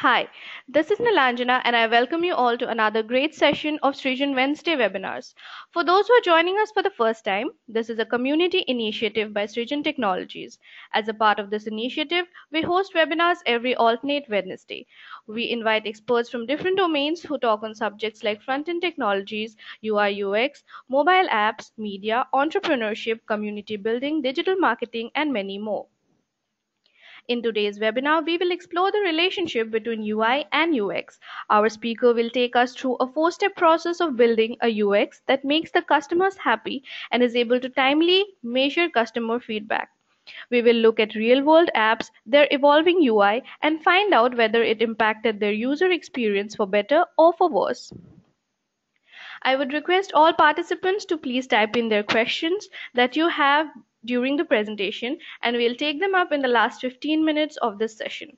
Hi, this is Nilanjana and I welcome you all to another great session of Srijan Wednesday webinars. For those who are joining us for the first time, this is a community initiative by Srijan Technologies. As a part of this initiative, we host webinars every alternate Wednesday. We invite experts from different domains who talk on subjects like front-end technologies, UI UX, mobile apps, media, entrepreneurship, community building, digital marketing, and many more. In today's webinar, we will explore the relationship between UI and UX. Our speaker will take us through a four-step process of building a UX that makes the customers happy and is able to timely measure customer feedback. We will look at real-world apps, their evolving UI, and find out whether it impacted their user experience for better or for worse. I would request all participants to please type in their questions that you have during the presentation and we'll take them up in the last 15 minutes of this session.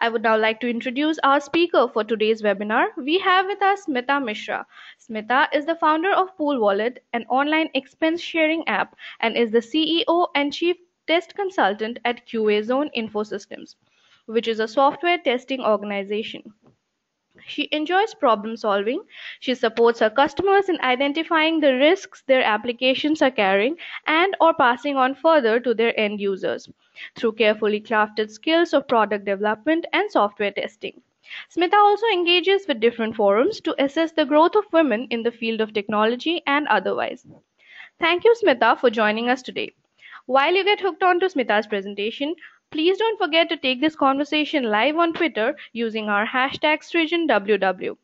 I would now like to introduce our speaker for today's webinar. We have with us Smita Mishra. Smita is the founder of Pool Wallet, an online expense sharing app, and is the CEO and chief test consultant at QA Zone Infosystems, which is a software testing organization. She enjoys problem solving. She supports her customers in identifying the risks their applications are carrying and or passing on further to their end users through carefully crafted skills of product development and software testing. Smita also engages with different forums to assess the growth of women in the field of technology and otherwise. Thank you, Smita, for joining us today. While you get hooked on to Smita's presentation, Please don't forget to take this conversation live on Twitter using our hashtag SrijanWW.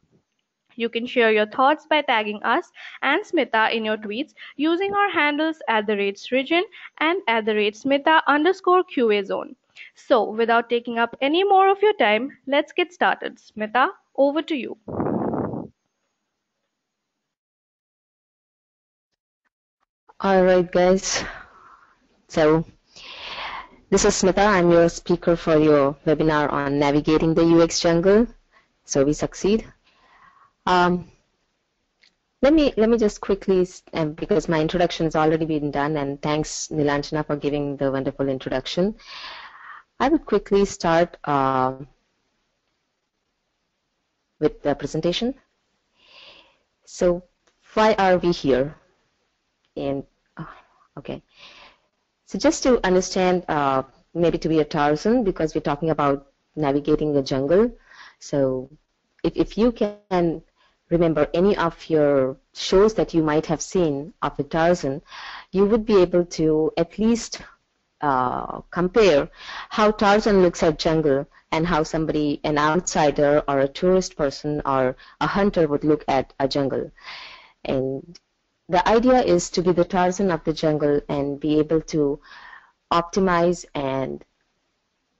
You can share your thoughts by tagging us and Smita in your tweets using our handles at the rate Srijan and at the rate Smita underscore QA zone. So, without taking up any more of your time, let's get started. Smita, over to you. All right, guys. So, this is Smita. I'm your speaker for your webinar on navigating the UX jungle. So we succeed. Um, let me let me just quickly, um, because my introduction has already been done, and thanks Nilanjana for giving the wonderful introduction. I would quickly start uh, with the presentation. So why are we here? And uh, okay. So just to understand, uh, maybe to be a Tarzan, because we're talking about navigating the jungle. So if, if you can remember any of your shows that you might have seen of a Tarzan, you would be able to at least uh, compare how Tarzan looks at jungle and how somebody, an outsider or a tourist person or a hunter would look at a jungle. And the idea is to be the Tarzan of the jungle and be able to optimize and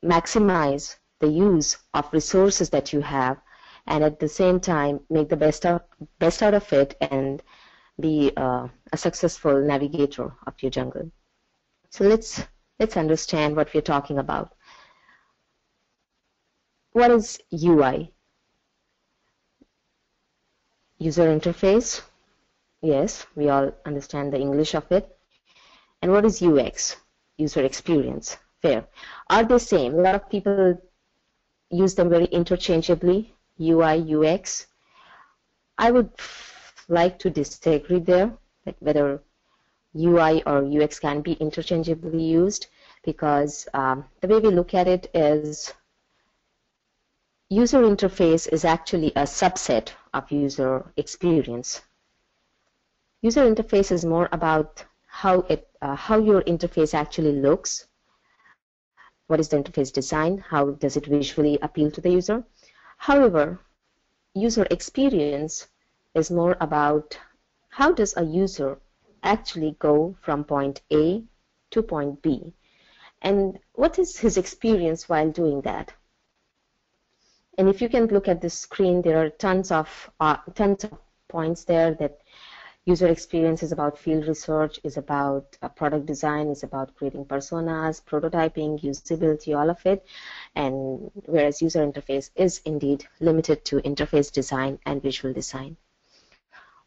maximize the use of resources that you have and at the same time make the best out, best out of it and be uh, a successful navigator of your jungle. So let's let's understand what we're talking about. What is UI? User interface Yes, we all understand the English of it. And what is UX? User experience. Fair. Are they same? A lot of people use them very interchangeably, UI, UX. I would like to disagree there, like whether UI or UX can be interchangeably used because um, the way we look at it is user interface is actually a subset of user experience. User interface is more about how it uh, how your interface actually looks. What is the interface design? How does it visually appeal to the user? However, user experience is more about how does a user actually go from point A to point B and what is his experience while doing that and if you can look at the screen there are tons of uh, tons of points there that user experience is about field research, is about uh, product design, is about creating personas, prototyping, usability, all of it. And whereas user interface is indeed limited to interface design and visual design.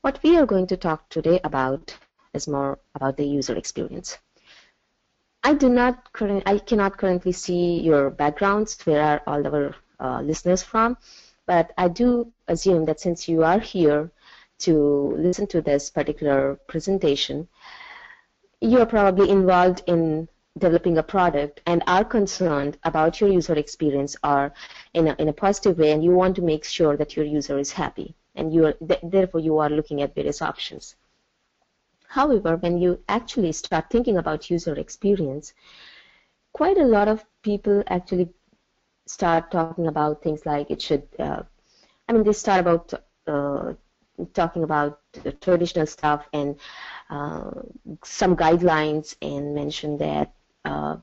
What we are going to talk today about is more about the user experience. I do not I cannot currently see your backgrounds. Where are all our uh, listeners from. But I do assume that since you are here to listen to this particular presentation, you are probably involved in developing a product and are concerned about your user experience or in a, in a positive way and you want to make sure that your user is happy and you are th therefore you are looking at various options. However, when you actually start thinking about user experience, quite a lot of people actually start talking about things like it should, uh, I mean, they start about uh, talking about the traditional stuff and uh, some guidelines and mention that uh,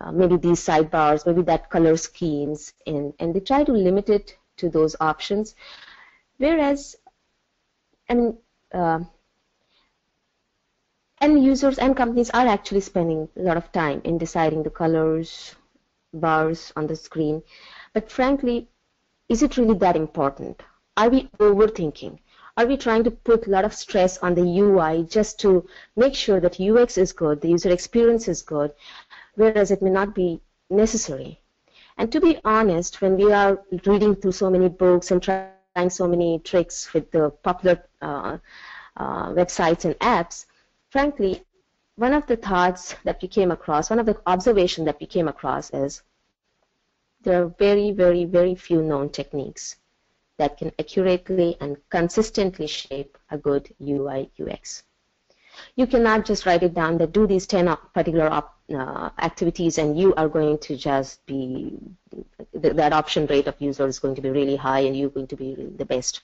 uh, maybe these sidebars, maybe that color schemes, and, and they try to limit it to those options. Whereas, I mean, uh, and users and companies are actually spending a lot of time in deciding the colors, bars on the screen. But frankly, is it really that important? Are we overthinking? Are we trying to put a lot of stress on the UI just to make sure that UX is good, the user experience is good, whereas it may not be necessary? And to be honest, when we are reading through so many books and trying so many tricks with the popular uh, uh, websites and apps, frankly, one of the thoughts that we came across, one of the observations that we came across is there are very, very, very few known techniques that can accurately and consistently shape a good UI UX. You cannot just write it down that do these 10 particular op, uh, activities and you are going to just be, th that option rate of user is going to be really high and you're going to be the best.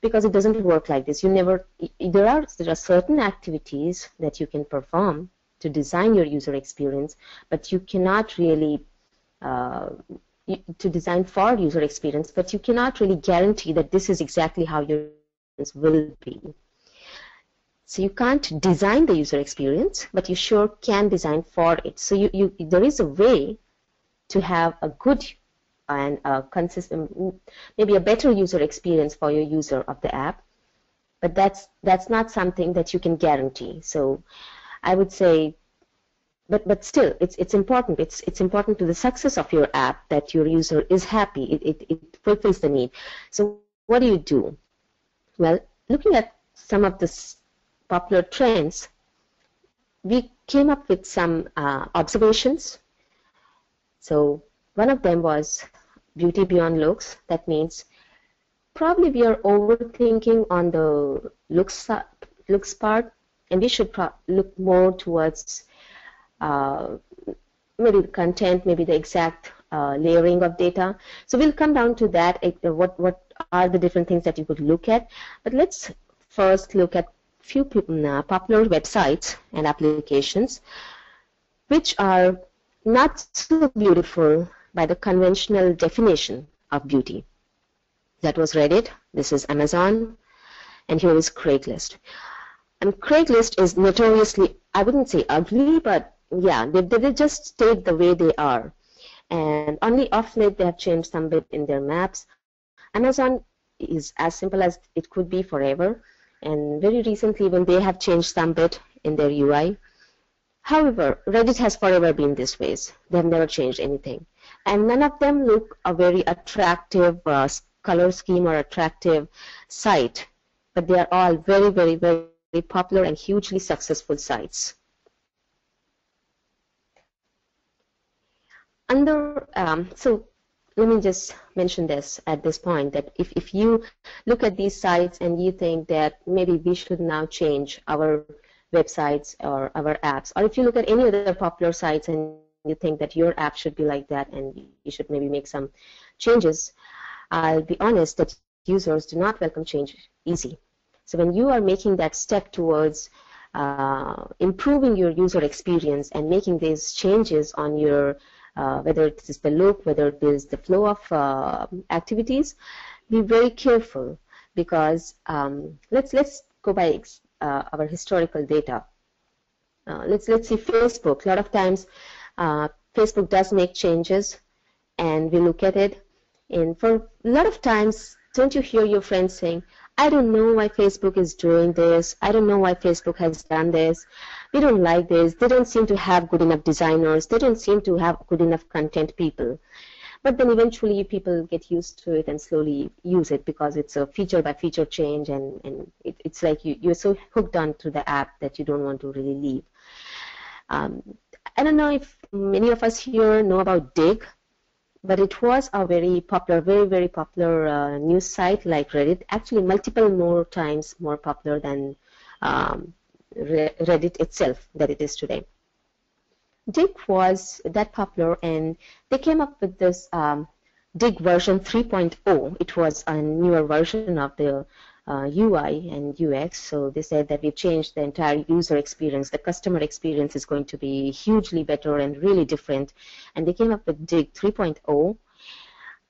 Because it doesn't work like this. You never, there are, there are certain activities that you can perform to design your user experience, but you cannot really uh, to design for user experience, but you cannot really guarantee that this is exactly how your experience will be. So you can't design the user experience, but you sure can design for it. So you, you there is a way to have a good and a consistent, maybe a better user experience for your user of the app, but that's that's not something that you can guarantee. So I would say but but still it's it's important. It's it's important to the success of your app that your user is happy. It, it, it fulfills the need. So what do you do? Well looking at some of the popular trends we came up with some uh, observations. So one of them was beauty beyond looks. That means probably we are overthinking on the looks looks part and we should look more towards uh, maybe the content, maybe the exact uh, layering of data. So we'll come down to that, uh, what, what are the different things that you could look at. But let's first look at few uh, popular websites and applications which are not so beautiful by the conventional definition of beauty. That was Reddit, this is Amazon, and here is Craigslist. And Craigslist is notoriously, I wouldn't say ugly, but yeah, they, they just stayed the way they are. And only off late they have changed some bit in their maps. Amazon is as simple as it could be forever. And very recently, even they have changed some bit in their UI. However, Reddit has forever been this way. They have never changed anything. And none of them look a very attractive uh, color scheme or attractive site. But they are all very, very, very popular and hugely successful sites. Under um, so let me just mention this at this point that if, if you look at these sites and you think that maybe we should now change our websites or our apps or if you look at any other popular sites and you think that your app should be like that and you should maybe make some changes I'll be honest that users do not welcome change easy. So when you are making that step towards uh, improving your user experience and making these changes on your uh, whether it is the loop, whether it is the flow of uh, activities, be very careful because um, let's let's go by uh, our historical data. Uh, let's let's see Facebook. A lot of times, uh, Facebook does make changes, and we look at it, and for a lot of times, don't you hear your friends saying, I don't know why Facebook is doing this. I don't know why Facebook has done this. We don't like this. They don't seem to have good enough designers. They don't seem to have good enough content people. but then eventually people get used to it and slowly use it because it's a feature by feature change and, and it, it's like you, you're so hooked onto the app that you don't want to really leave. Um, I don't know if many of us here know about Digg, but it was a very popular, very, very popular uh, news site like Reddit, actually multiple more times more popular than um, Reddit itself that it is today. Digg was that popular and they came up with this um, Digg version 3.0. It was a newer version of the uh, UI and UX. So they said that we've changed the entire user experience. The customer experience is going to be hugely better and really different. And they came up with Digg 3.0.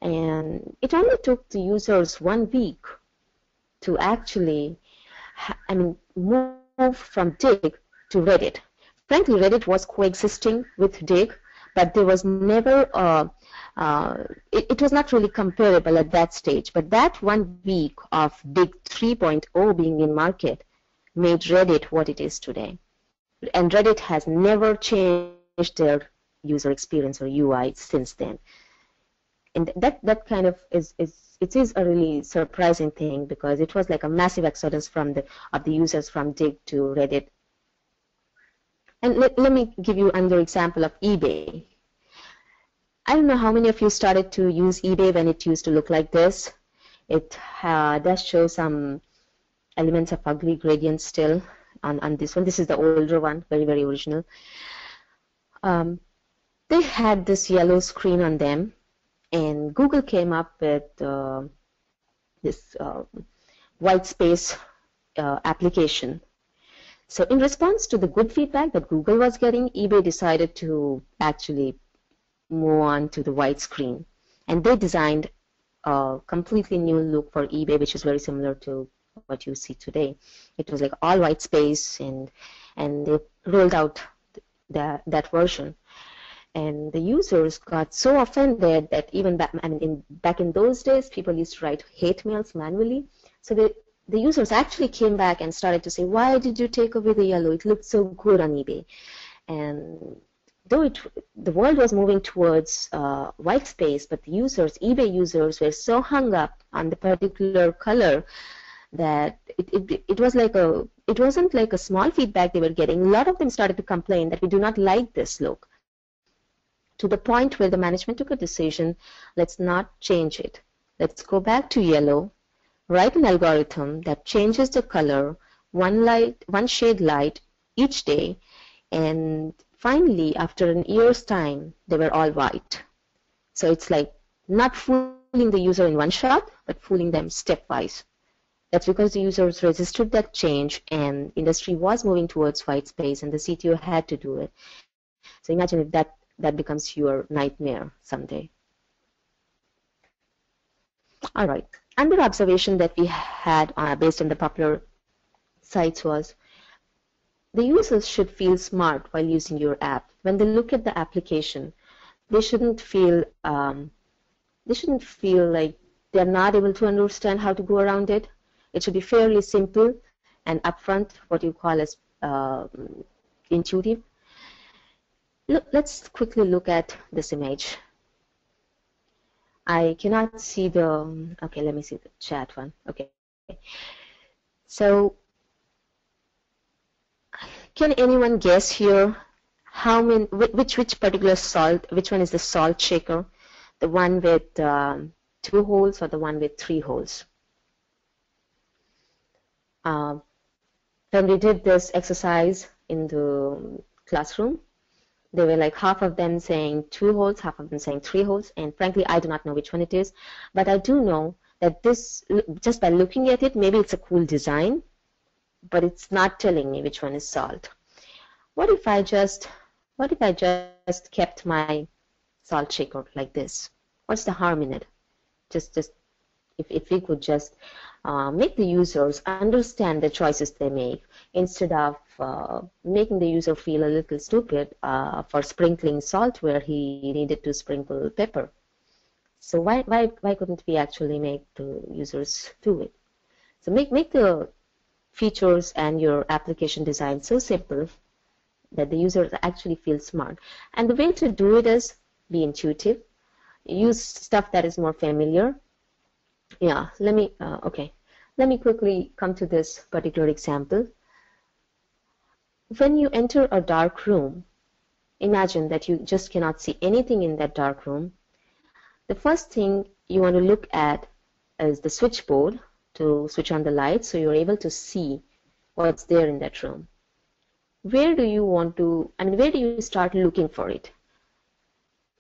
And it only took the users one week to actually, I mean, move from Digg to Reddit. Frankly, Reddit was coexisting with Digg, but there was never a uh, it, it, was not really comparable at that stage. But that one week of Digg 3.0 being in market made Reddit what it is today. And Reddit has never changed their user experience or UI since then. And that, that kind of is, is it is a really surprising thing because it was like a massive exodus from the of the users from Digg to Reddit. And let, let me give you another example of eBay. I don't know how many of you started to use eBay when it used to look like this. It uh, does show some elements of ugly gradients still on, on this one. This is the older one, very, very original. Um, they had this yellow screen on them, and Google came up with uh, this uh, white space uh, application. So in response to the good feedback that Google was getting, eBay decided to actually move on to the white screen. And they designed a completely new look for eBay, which is very similar to what you see today. It was like all white space, and and they rolled out that that version. And the users got so offended that even back, I mean, in, back in those days, people used to write hate mails manually. So the the users actually came back and started to say, "Why did you take away the yellow? It looked so good on eBay." And though it, the world was moving towards uh, white space, but the users, eBay users, were so hung up on the particular color that it, it, it was like a it wasn't like a small feedback they were getting. A lot of them started to complain that we do not like this look. To the point where the management took a decision, let's not change it. Let's go back to yellow, write an algorithm that changes the color one light, one shade light each day, and Finally, after an year's time, they were all white. So it's like not fooling the user in one shot, but fooling them stepwise. That's because the users resisted that change and industry was moving towards white space and the CTO had to do it. So imagine if that, that becomes your nightmare someday. All right. Another observation that we had uh, based on the popular sites was the users should feel smart while using your app. When they look at the application, they shouldn't feel um, they shouldn't feel like they're not able to understand how to go around it. It should be fairly simple and upfront, what you call as uh, intuitive. Look, let's quickly look at this image. I cannot see the, okay, let me see the chat one. Okay. So can anyone guess here how many, which which particular salt, which one is the salt shaker? The one with um, two holes or the one with three holes? Uh, when we did this exercise in the classroom, they were like half of them saying two holes, half of them saying three holes, and frankly, I do not know which one it is, but I do know that this, just by looking at it, maybe it's a cool design, but it's not telling me which one is salt. What if I just what if I just kept my salt shaker like this? What's the harm in it? Just just if, if we could just uh, make the users understand the choices they make instead of uh, making the user feel a little stupid uh, for sprinkling salt where he needed to sprinkle pepper. So why, why, why couldn't we actually make the users do it? So make, make the features and your application design so simple that the users actually feel smart. And the way to do it is be intuitive. use stuff that is more familiar. Yeah, let me, uh, okay. Let me quickly come to this particular example. When you enter a dark room, imagine that you just cannot see anything in that dark room. The first thing you want to look at is the switchboard to switch on the light so you're able to see what's there in that room. Where do you want to, I mean, where do you start looking for it?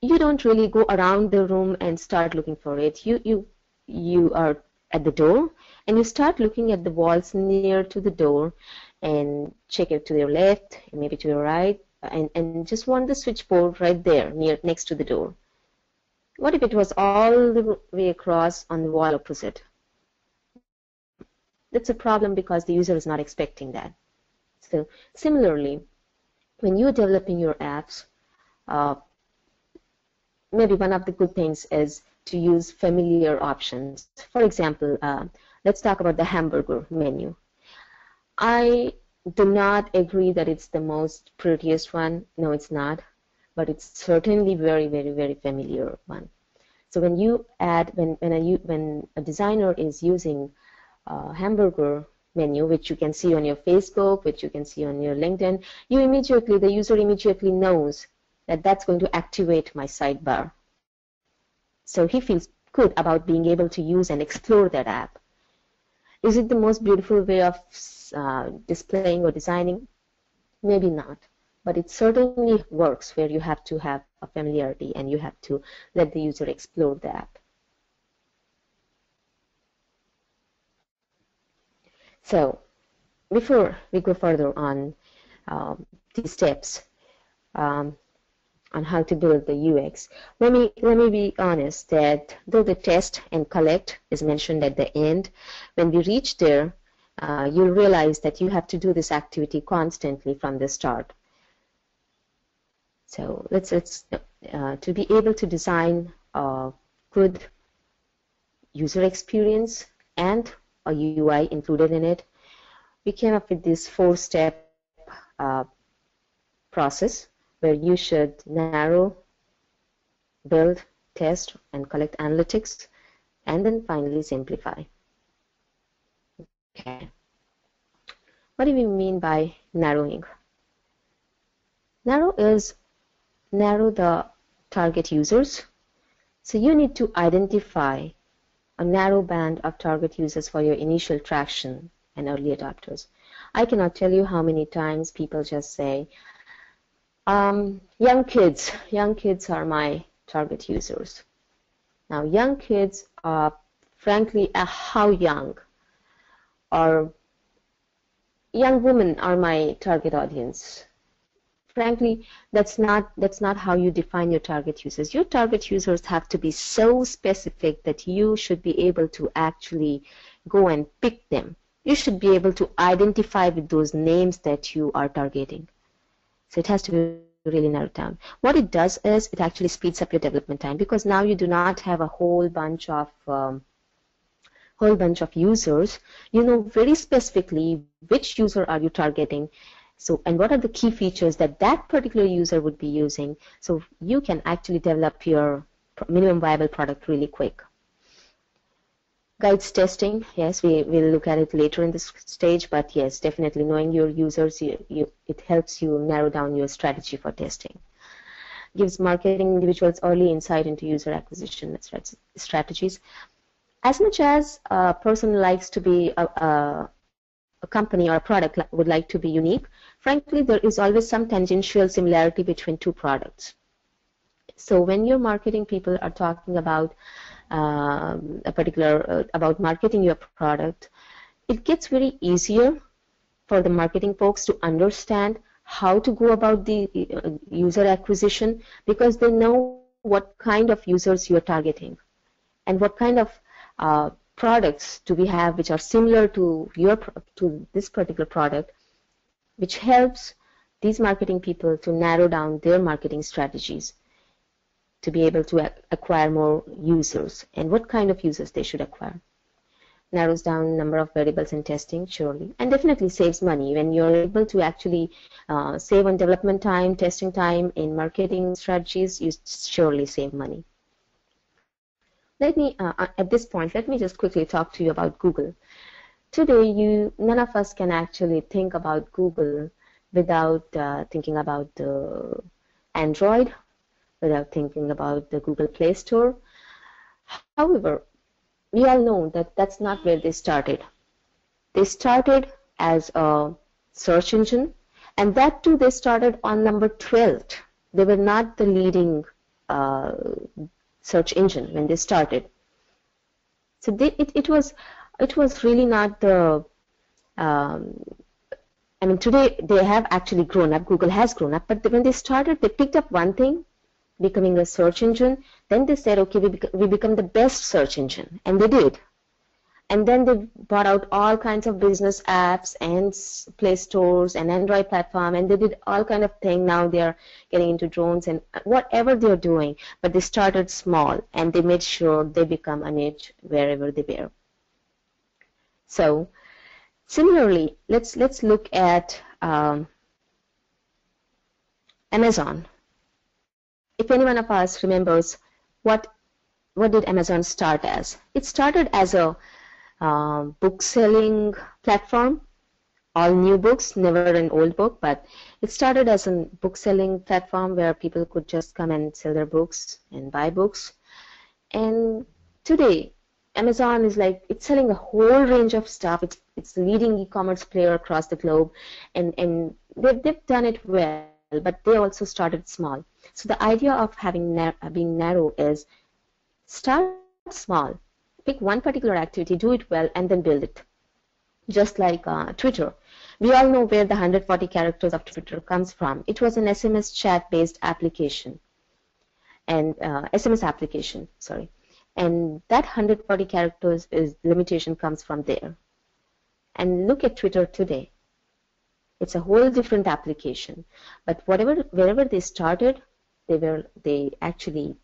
You don't really go around the room and start looking for it. You, you, you are at the door and you start looking at the walls near to the door and check it to your left maybe to your right and, and just want the switchboard right there near next to the door. What if it was all the way across on the wall opposite? That's a problem because the user is not expecting that. So similarly, when you're developing your apps, uh, maybe one of the good things is to use familiar options. For example, uh, let's talk about the hamburger menu. I do not agree that it's the most prettiest one. No, it's not. But it's certainly very, very, very familiar one. So when you add, when when a when a designer is using a hamburger menu, which you can see on your Facebook, which you can see on your LinkedIn, you immediately the user immediately knows that that's going to activate my sidebar. So he feels good about being able to use and explore that app. Is it the most beautiful way of uh, displaying or designing? Maybe not, but it certainly works where you have to have a familiarity and you have to let the user explore the app. So before we go further on um, these steps um, on how to build the UX, let me let me be honest that though the test and collect is mentioned at the end, when we reach there, uh, you'll realize that you have to do this activity constantly from the start. So let's let's uh, to be able to design a good user experience and a UI included in it, we came up with this four-step uh, process where you should narrow, build, test, and collect analytics, and then finally simplify. Okay. What do we mean by narrowing? Narrow is narrow the target users. So you need to identify a narrow band of target users for your initial traction and early adopters. I cannot tell you how many times people just say, um, young kids, young kids are my target users. Now, young kids are, frankly, uh, how young? Or young women are my target audience. Frankly, that's not that's not how you define your target users. Your target users have to be so specific that you should be able to actually go and pick them. You should be able to identify with those names that you are targeting. So it has to be really narrowed down. What it does is it actually speeds up your development time because now you do not have a whole bunch of um, whole bunch of users, you know very specifically which user are you targeting. So, and what are the key features that that particular user would be using? So you can actually develop your minimum viable product really quick. Guides testing, yes, we will look at it later in this stage, but yes, definitely knowing your users, you, you, it helps you narrow down your strategy for testing. Gives marketing individuals early insight into user acquisition strategies as much as a person likes to be a, a, a, company or a product would like to be unique, frankly, there is always some tangential similarity between two products. So when your marketing people are talking about um, a particular uh, about marketing your product, it gets very easier for the marketing folks to understand how to go about the uh, user acquisition because they know what kind of users you're targeting and what kind of uh, products do we have which are similar to your to this particular product, which helps these marketing people to narrow down their marketing strategies to be able to acquire more users and what kind of users they should acquire. Narrows down number of variables in testing, surely, and definitely saves money when you're able to actually uh, save on development time, testing time, in marketing strategies. You surely save money. let me, uh, uh, at this point, let me just quickly talk to you about Google. Today, you, none of us can actually think about Google without uh, thinking about uh, Android, without thinking about the Google Play Store. However, we all know that that's not where they started. They started as a search engine, and that too they started on number 12. They were not the leading uh, search engine when they started. So they, it, it was it was really not the um, I mean today they have actually grown up. Google has grown up, but when they started, they picked up one thing, becoming a search engine. Then they said, okay, we, bec- we become the best search engine, and they did. And then they brought out all kinds of business apps and play stores and android platform and they did all kind of thing. Now they're getting into drones and whatever they're doing. But they started small and they made sure they become a niche wherever they were. So similarly let's let's look at um, amazon if anyone of us remembers what what did amazon start as it started as a um, book selling platform. All new books, never an old book, but it started as a book selling platform where people could just come and sell their books and buy books. And today, Amazon is like it's selling a whole range of stuff. It's it's the leading e-commerce player across the globe, and and they've they've done it well. But they also started small. So the idea of having nar- being narrow is start small pick one particular activity, do it well, and then build it. Just like uh, Twitter. We all know where the 140 characters of Twitter comes from. It was an SMS chat-based application, and uh, SMS application, sorry. And that 140 characters is limitation comes from there. And look at Twitter today. It's a whole different application. But whatever, wherever they started, they were they actually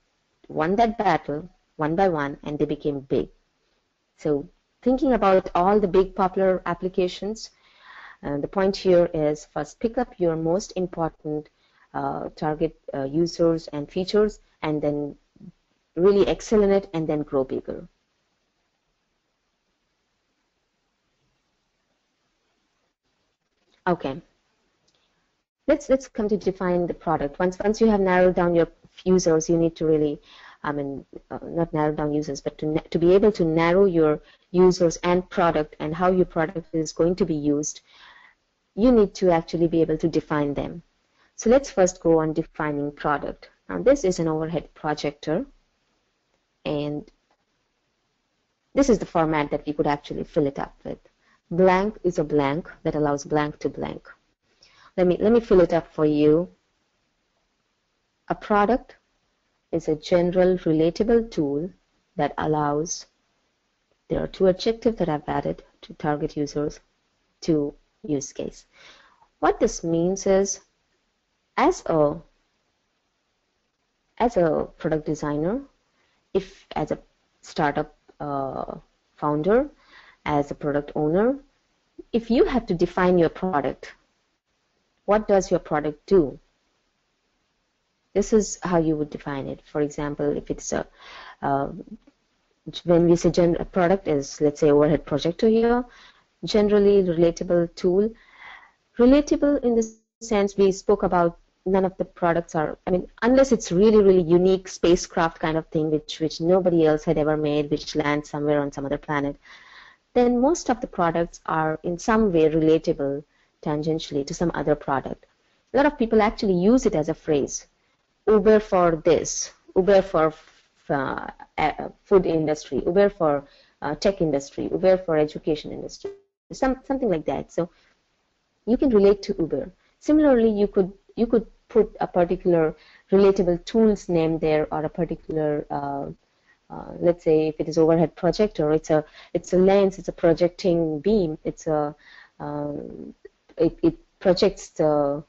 won that battle one by one and they became big. So thinking about all the big popular applications, uh, the point here is first pick up your most important uh, target uh, users and features and then really excel in it and then grow bigger. Okay. Let's let's come to define the product. Once once you have narrowed down your users, you need to really I mean, uh, not narrow down users, but to, to be able to narrow your users and product and how your product is going to be used, you need to actually be able to define them. So let's first go on defining product. Now this is an overhead projector and this is the format that we could actually fill it up with. Blank is a blank that allows blank to blank. Let me, let me fill it up for you. A product is a general relatable tool that allows, there are two adjectives that I've added to target users to use case. What this means is, as a as a product designer, if as a startup uh, founder, as a product owner, if you have to define your product, what does your product do? This is how you would define it. For example, if it's a uh, when we say gen- a product is let's say overhead projector here, generally relatable tool. Relatable in the sense we spoke about none of the products are I mean unless it's really really unique spacecraft kind of thing which which nobody else had ever made which lands somewhere on some other planet then most of the products are in some way relatable tangentially to some other product. A lot of people actually use it as a phrase. Uber for this, Uber for uh, food industry, Uber for uh, tech industry, Uber for education industry, some, something like that. So you can relate to Uber. Similarly, you could you could put a particular relatable tools name there or a particular uh, uh, let's say if it is overhead projector, it's a it's a lens, it's a projecting beam, it's a um, it, it projects the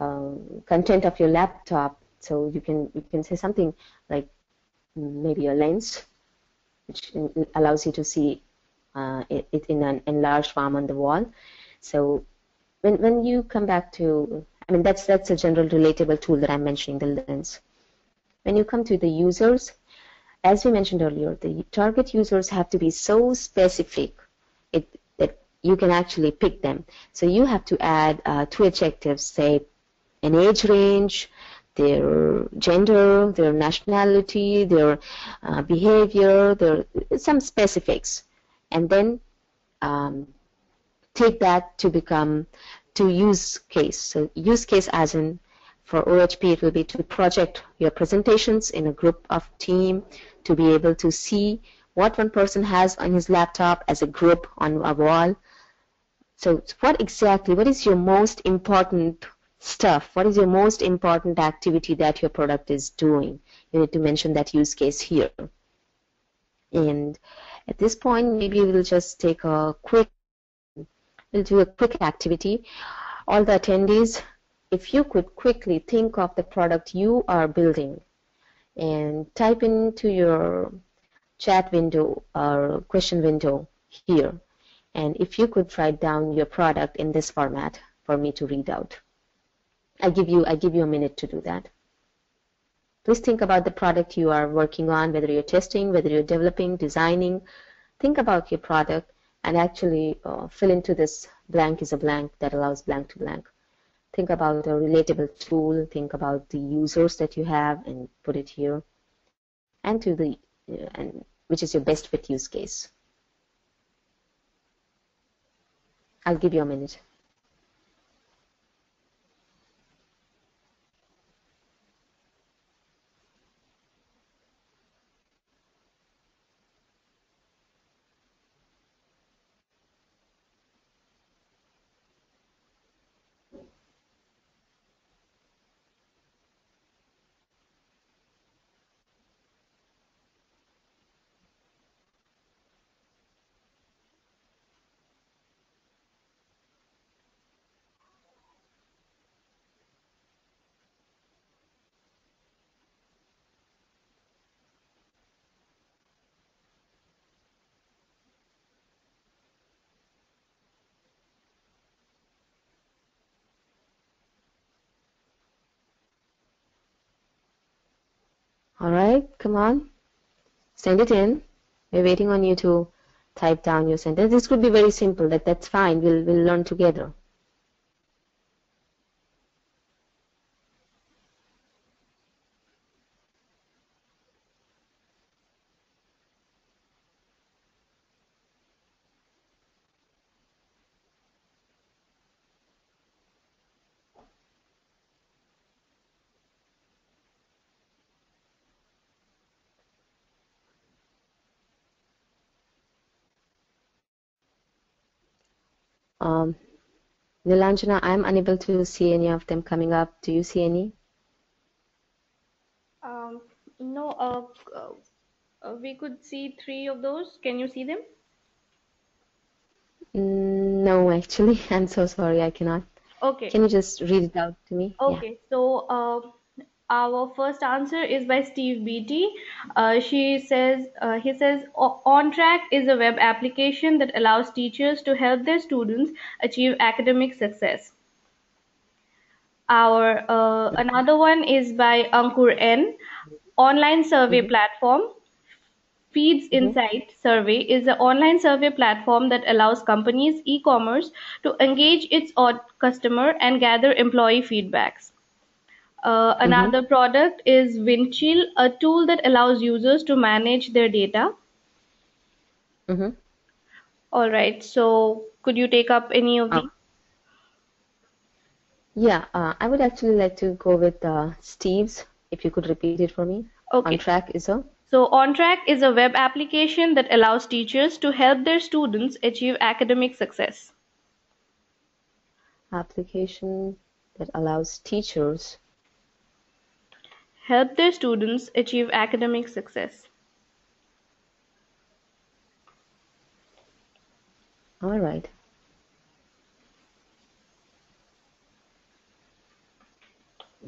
um, content of your laptop so you can you can say something like maybe a lens, which allows you to see uh, it, it, in an enlarged form on the wall. So when when you come back to, I mean that's that's a general relatable tool that I'm mentioning, the lens. When you come to the users, as we mentioned earlier, the target users have to be so specific it, you can actually pick them. So you have to add uh, two adjectives, say an age range, their gender, their nationality, their uh, behavior, their some specifics, and then um, take that to become to use case. So use case as in for OHP it will be to project your presentations in a group of team to be able to see what one person has on his laptop as a group on a wall. So what exactly, what is your most important stuff? What is your most important activity that your product is doing? You need to mention that use case here. And at this point, maybe we'll just take a quick, we'll do a quick activity. All the attendees, if you could quickly think of the product you are building and type into your chat window or question window here. And if you could write down your product in this format for me to read out. I give you I give you a minute to do that. Please think about the product you are working on, whether you're testing, whether you're developing, designing. Think about your product and actually uh, fill into this blank is a blank that allows blank to blank. Think about a relatable tool. Think about the users that you have and put it here. And to the uh, and which is your best fit use case. I'll give you a minute. All right, come on. Send it in. We're waiting on you to type down your sentence. This could be very simple. That that's fine. We'll we'll learn together. Um, Nilanjana, I'm unable to see any of them coming up. Do you see any? Um, no, uh, uh, we could see three of those. Can you see them? Mm, no, actually, I'm so sorry, I cannot. Okay. Can you just read it out to me? Okay, yeah. so uh, our first answer is by Steve Beatty. Uh, she says, uh, he says, OnTrack is a web application that allows teachers to help their students achieve academic success. Our uh, another one is by Ankur N. Online survey mm-hmm. platform. Feeds mm-hmm. Insight Survey is an online survey platform that allows companies e-commerce to engage its customer and gather employee feedbacks. Uh, another mm-hmm. product is Windchill, a tool that allows users to manage their data. Mm-hmm. All right. So, could you take up any of uh, these? Yeah, uh, I would actually like to go with uh, Steve's. If you could repeat it for me. Okay. OnTrack is a. So, OnTrack is a web application that allows teachers to help their students achieve academic success. Application that allows teachers help their students achieve academic success. All right.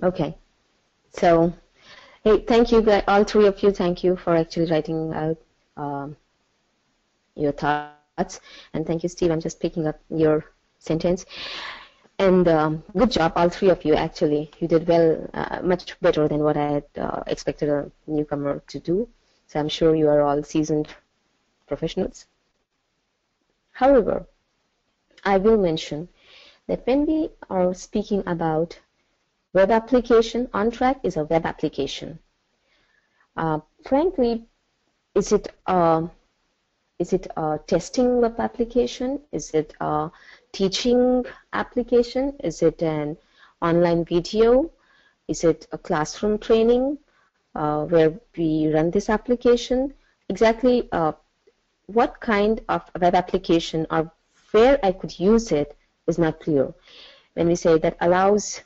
Okay. So, hey, thank you, all three of you. Thank you for actually writing out um, your thoughts. And thank you, Steve. I'm just picking up your sentence. And um, good job, all three of you. Actually, you did well, uh, much better than what I had uh, expected a newcomer to do. So I'm sure you are all seasoned professionals. However, I will mention that when we are speaking about web application, OnTrack is a web application. Uh, frankly, is it a, is it a testing web application? Is it a teaching application? Is it an online video? Is it a classroom training uh, where we run this application? Exactly uh, what kind of web application or where I could use it is not clear. When we say that allows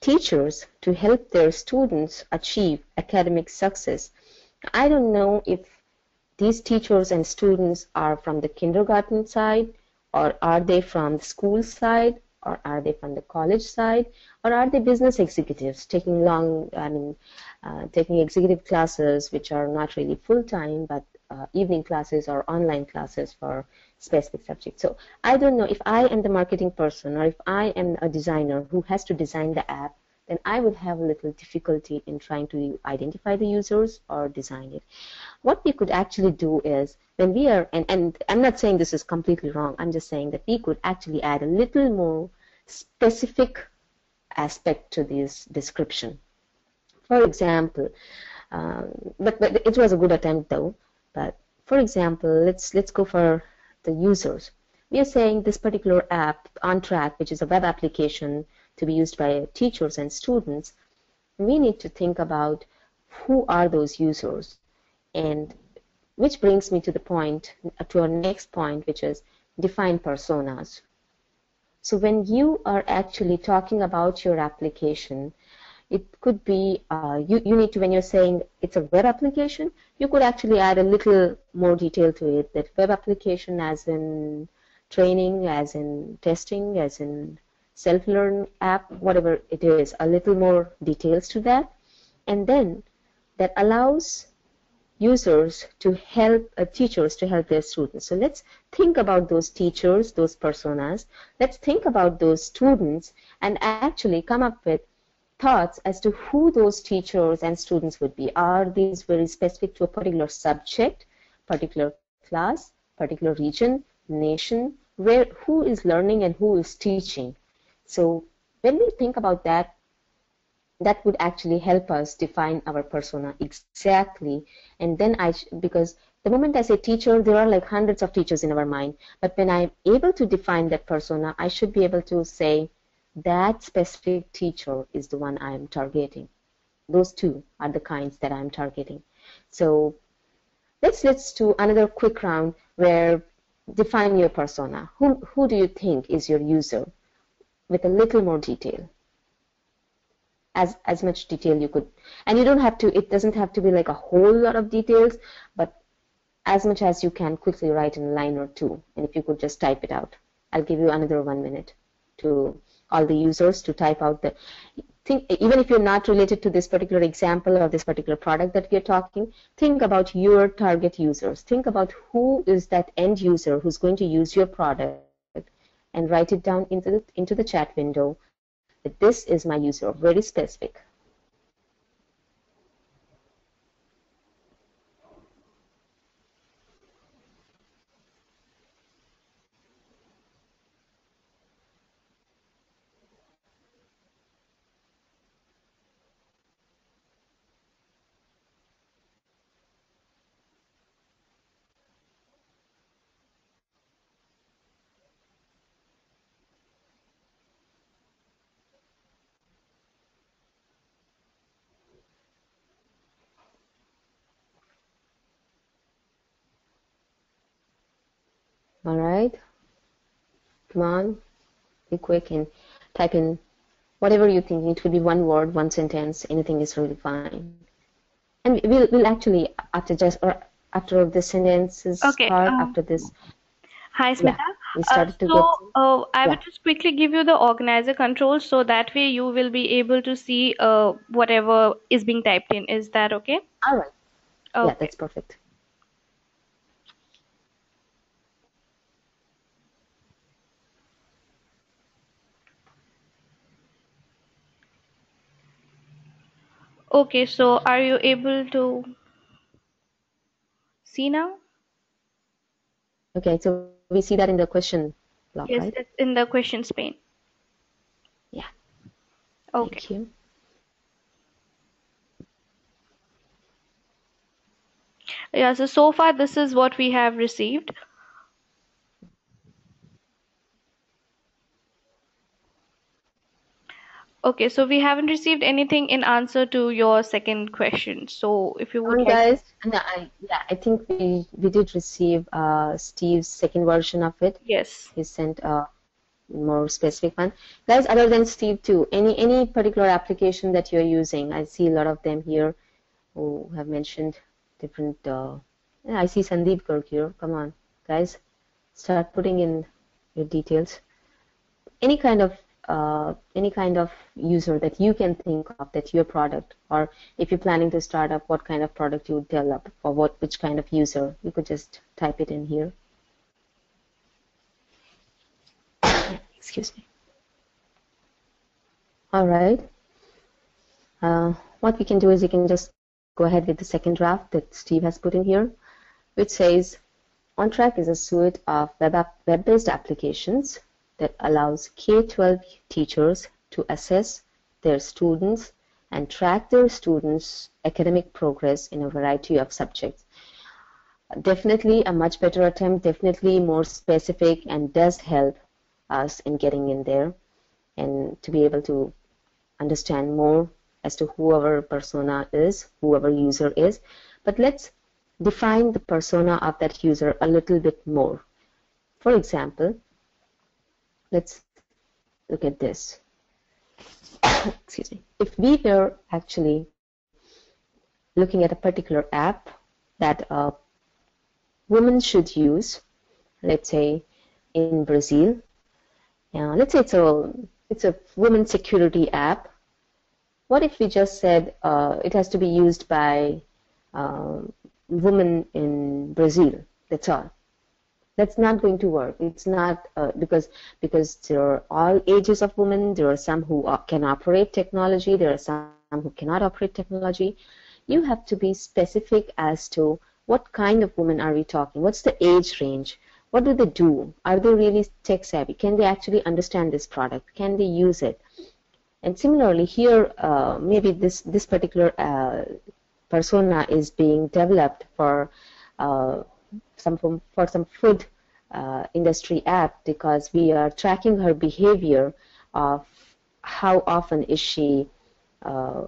teachers to help their students achieve academic success, I don't know if these teachers and students are from the kindergarten side or are they from the school side or are they from the college side or are they business executives taking long I mean uh, taking executive classes which are not really full time but uh, evening classes or online classes for specific subjects. So I don't know if I am the marketing person or if I am a designer who has to design the app, then I would have a little difficulty in trying to identify the users or design it. What we could actually do is when we are, and, and I'm not saying this is completely wrong, I'm just saying that we could actually add a little more specific aspect to this description. For example, um, but, but it was a good attempt though. But for example, let's let's go for the users. We are saying this particular app, OnTrack, which is a web application to be used by teachers and students, we need to think about who are those users. And which brings me to the point, to our next point, which is define personas. So when you are actually talking about your application, it could be uh, you, you need to when you're saying it's a web application you could actually add a little more detail to it that web application as in training as in testing as in self-learn app whatever it is a little more details to that and then that allows users to help uh, teachers to help their students so let's think about those teachers those personas let's think about those students and actually come up with thoughts as to who those teachers and students would be. Are these very specific to a particular subject, particular class, particular region, nation, where who is learning and who is teaching? So when we think about that, that would actually help us define our persona exactly. And then I, because the moment I say teacher, there are like hundreds of teachers in our mind. But when I'm able to define that persona, I should be able to say, that specific teacher is the one I am targeting. Those two are the kinds that I'm targeting. So let's let's do another quick round where define your persona. Who who do you think is your user? With a little more detail. As as much detail you could and you don't have to it doesn't have to be like a whole lot of details, but as much as you can quickly write in a line or two. And if you could just type it out. I'll give you another one minute to all the users to type out the think even if you're not related to this particular example or this particular product that we're talking think about your target users think about who is that end user who's going to use your product and write it down into the into the chat window that this is my user very specific All right. Come on. Be quick and type in whatever you're thinking. It could be one word, one sentence. Anything is really fine. And we'll, we'll actually, after just, or after the sentences okay, part, um, after this. Hi, Smita. Yeah, we Uh, started to so, get. uh, I Yeah. would just quickly give you the organizer controls so that way you will be able to see uh, whatever is being typed in. Is that okay? All right. Yeah, that's perfect. Okay, so are you able to? see now? Okay, so we see that in the question block, Yes, right? it's in the questions pane. Yeah. Okay. Thank you. Yeah, so so far this is what we have received. Okay, so we haven't received anything in answer to your second question. So if you would on, like, guys. No, I, yeah, I think we we did receive uh, Steve's second version of it. yes. He sent a more specific one. Guys, other than Steve too, any any particular application that you're using? I see a lot of them here who have mentioned different. Uh, yeah, I see Sandeep Kirk here. Come on, guys, start putting in your details. Any kind of uh, any kind of user that you can think of that your product, or if you're planning to start up, what kind of product you would develop, or what which kind of user, you could just type it in here. Excuse me. All right. Uh, what we can do is we can just go ahead with the second draft that Steve has put in here, which says OnTrack is a suite of web app, web-based applications that allows K-12 teachers to assess their students and track their students' academic progress in a variety of subjects. Definitely a much better attempt, definitely more specific and does help us in getting in there and to be able to understand more as to whoever persona is, whoever user is. But let's define the persona of that user a little bit more. For example, let's look at this. Excuse me. If we were actually looking at a particular app that a woman should use, let's say in Brazil, uh, let's say it's a it's a women security app. What if we just said uh, it has to be used by um, women in Brazil? That's all. That's not going to work. It's not uh, because because there are all ages of women. There are some who uh, can operate technology. There are some who cannot operate technology. You have to be specific as to what kind of women are we talking. What's the age range? What do they do? Are they really tech savvy? Can they actually understand this product? Can they use it? And similarly, here uh, maybe this this particular uh, persona is being developed for some for some food uh, industry app because we are tracking her behavior of how often is she uh,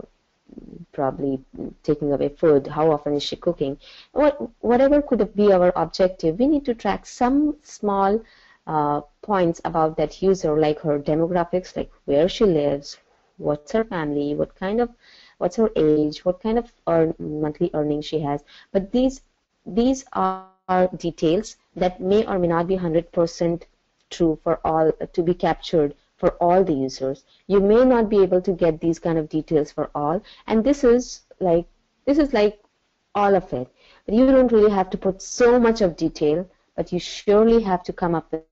probably taking away food, how often is she cooking, what, whatever could be our objective, we need to track some small uh, points about that user, like her demographics, like where she lives, what's her family, what kind of, what's her age, what kind of earn, monthly earnings she has. But these these are details that may or may not be 100% true for all to be captured for all the users. You may not be able to get these kind of details for all, and this is like this is like all of it. But you don't really have to put so much of detail, but you surely have to come up with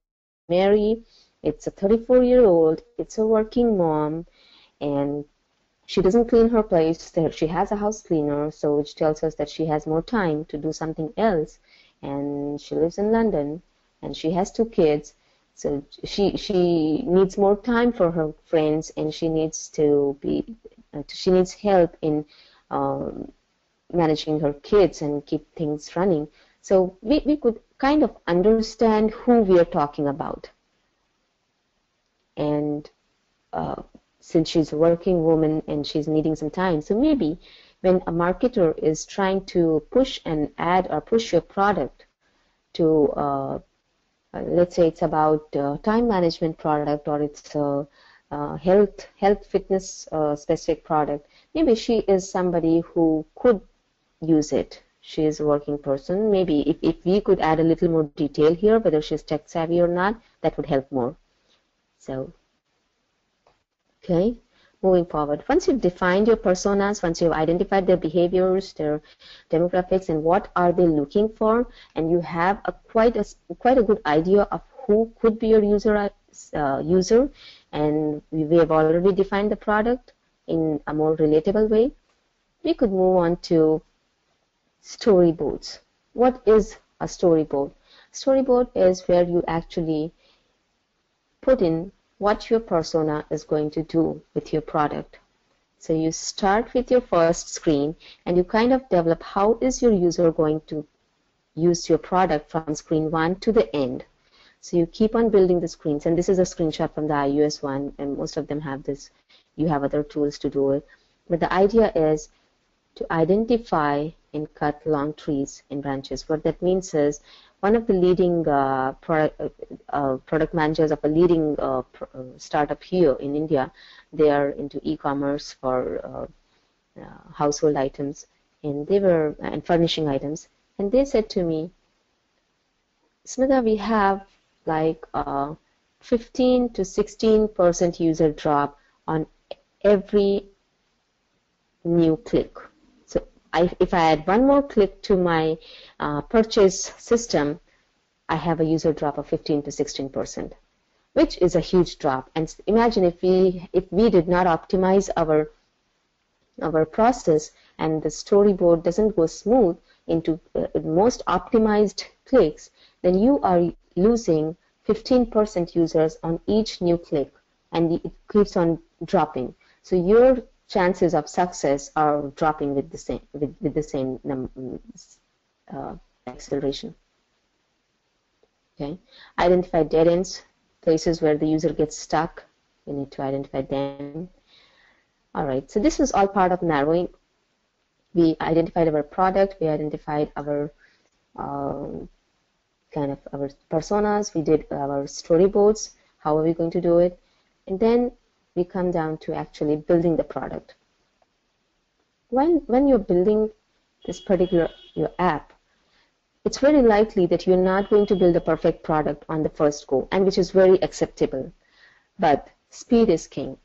Mary. It's a 34 year old. It's a working mom, and she doesn't clean her place. She has a house cleaner, so which tells us that she has more time to do something else. And she lives in London, and she has two kids. So she she needs more time for her friends, and she needs to be uh, she needs help in um, managing her kids and keep things running. So we, we could kind of understand who we are talking about. And uh, since she's a working woman and she's needing some time, so maybe when a marketer is trying to push an ad or push your product to uh, uh, let's say it's about uh, time management product or it's a uh, health health fitness uh, specific product maybe she is somebody who could use it. She is a working person. Maybe if, if we could add a little more detail here whether she's tech savvy or not that would help more. So okay moving forward once you've defined your personas once you've identified their behaviors their demographics and what are they looking for and you have a quite a quite a good idea of who could be your user uh, user and we have already defined the product in a more relatable way we could move on to storyboards what is a storyboard? Storyboard is where you actually put in what your persona is going to do with your product. So you start with your first screen and you kind of develop how is your user going to use your product from screen 1 to the end. So you keep on building the screens and this is a screenshot from the iOS one and most of them have this. You have other tools to do it. But the idea is to identify and cut long trees and branches. What that means is one of the leading uh, product, uh, uh, product managers of a leading uh, uh, startup here in India, they are into e-commerce for uh, household items, and they were and furnishing items, and they said to me, Smita, we have like 15 to 16 percent user drop on every new click I, if I add one more click to my uh, purchase system, I have a user drop of 15 to 16 percent, which is a huge drop. And imagine if we if we did not optimize our our process and the storyboard doesn't go smooth into uh, most optimized clicks, then you are losing 15% users on each new click, and it keeps on dropping. So your chances of success are dropping with the same with, with the same uh, acceleration. Okay, identify dead ends, places where the user gets stuck. We need to identify them. All right, so this was all part of narrowing. We identified our product. We identified our uh, kind of our personas. We did our storyboards. How are we going to do it? And then we come down to actually building the product. When, when you're building this particular your app, it's very likely that you're not going to build a perfect product on the first go, and which is very acceptable. But speed is king.